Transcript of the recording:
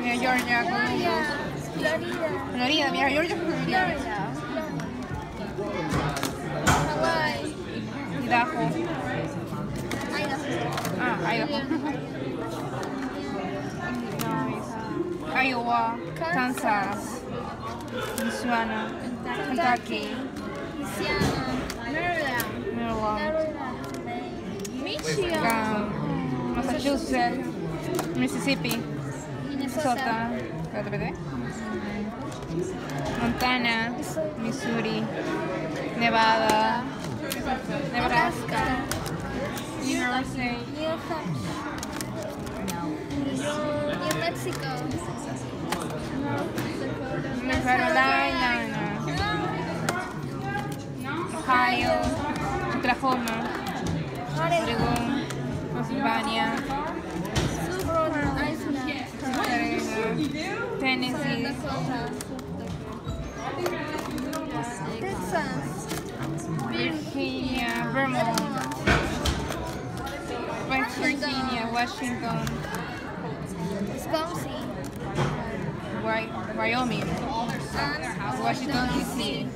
Mira, Georgia, Florida. Florida. Florida, mira, Georgia, Florida. Florida. Hawaii. Idaho. Idaho. Ah, Idaho. Iowa, Kansas, Louisiana, Kentucky, Louisiana. Maryland, Maryland. Michigan. Massachusetts, Mississippi, Minnesota. Montana, Missouri, Nevada, Nebraska, New Jersey. New Mexico. North Carolina, Ohio, Oklahoma, Oregon, Pennsylvania, Tennessee. Virginia, Vermont, West Virginia, Washington, Wisconsin. Wyoming, Washington DC,